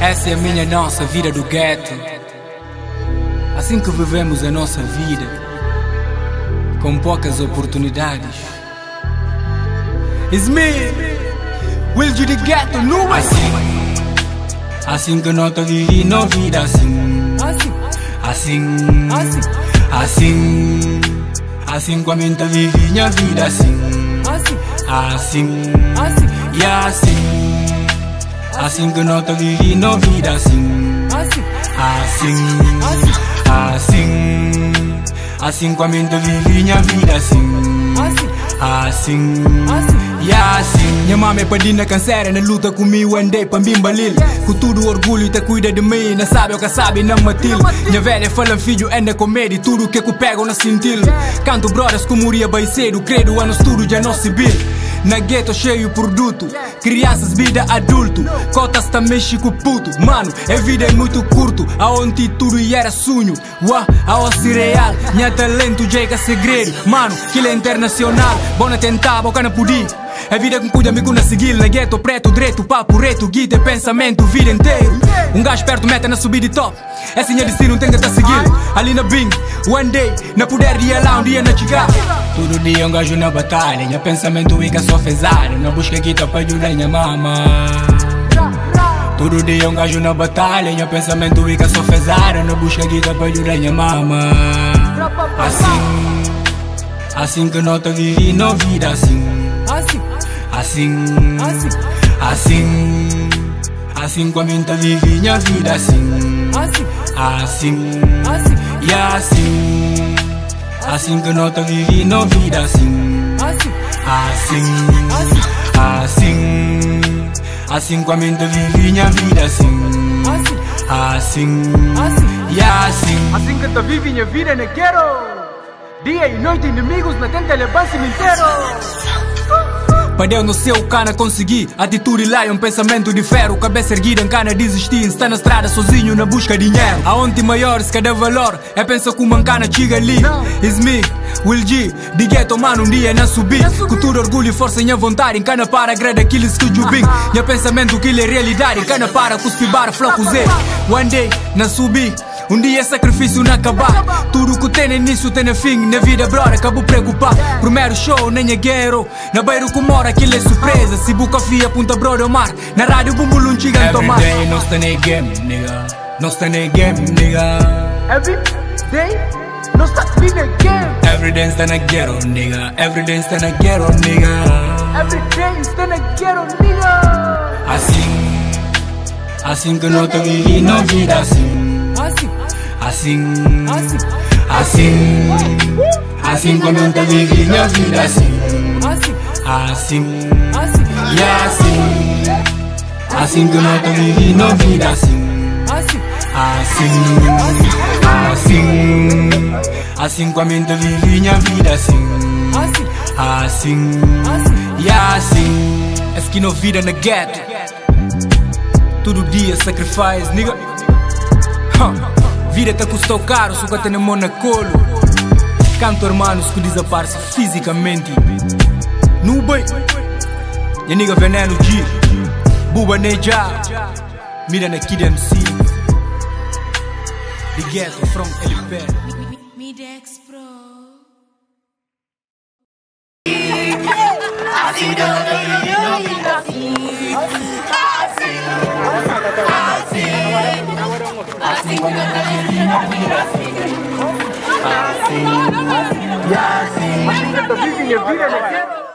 Essa é a minha nossa vida do gueto. Assim que vivemos a nossa vida, com poucas oportunidades. It's me, Will you the ghetto, no assim. Assim que nós vivendo a vida assim. Assim, assim, assim como a mente vive minha vida assim. Assim, e assim, assim que nós vivendo a vida assim. Assim, assim, assim como a mente vive minha vida assim. Assim, e assim Minha mama é padina cancera na luta comigo andei pra mim balil Com tudo orgulho te cuida de mim Não sabe o que sabe não matil Minha velha fala filho anda com medo E tudo que eu pego na cintil Canto brothers que moria bem cedo Credo anos tudo já não civil na gueto cheio produto Crianças, vida adulto. Cotas também chico puto. Mano, a vida é muito curto. Aonde tudo era sonho. Uá, aonde real Minha talento é segredo. Mano, aquilo é internacional. Bona tentar, boca não podia. A vida com cuida, amigo na seguir Na gueto, preto, direito, papo reto Guida, pensamento, vida inteiro Um gajo perto, meta na subida e top. É assim é destino, tem que estar seguir. Ali na Bing, one day Na poder dia lá, um dia na chegar Todo dia um gajo na batalha Minha pensamento fica só fezado Na busca guita pra ajudar minha mama. Todo dia um gajo na batalha Minha pensamento fica só fezado Na busca guita pra ajudar minha mama. Assim Assim que nós tá vivendo a vida assim Assim, assim, assim como a mente vive minha vida assim, assim, e assim, assim que nós tá vivendo a vida assim, assim, assim, assim como a mente vive minha vida assim, assim, e assim, Assim que te vive minha vida não quero Dia e noite inimigos na tenta levar-se inteiro Padeu no seu cana consegui. Atitude lá é um pensamento de ferro. Cabeça erguida em cana desistir. Está na estrada sozinho na busca de dinheiro. Aonde maiores cada valor. É pensa que uma cana chega ali. Is me, Will G. De ghetto mano um dia não subi Cultura, orgulho e força em vontade Em cana para agrada aqueles que jubim Meu pensamento que ele é realidade. Em cana para cuspir bar floco Z. One day não subi um dia sacrifício não acabar Tudo que tem início tem fim Na vida brother acabo preocupar Primeiro show nem é guerreiro Na beira que mora aquilo é surpresa. Se buca fia punta brother mar Na rádio bumbulum chigan tomar Every day nós tá na game nigga. Nós tá na game nigga. Every day não está vive game. Every day está na ghetto nigga. Every day está na ghetto nigga. Every day está na ghetto nigga. Assim Assim que nós tá vivendo a vida assim Assim, assim, assim. Como eu vivi minha vida assim, assim, e assim, assim que eu vivi na vida assim, assim, assim, assim. Como eu vivi minha vida assim, assim, e assim, é que não vida na ghetto, todo dia sacrifice, nigga. Huh. Vida te custou caro, só que tem mão na colo Canto hermanos que desaparece fisicamente No bem E nigga veneno G Buba Neja Mira na Kid MC The ghetto from LP Midex Pro assim Assim E assim Assim que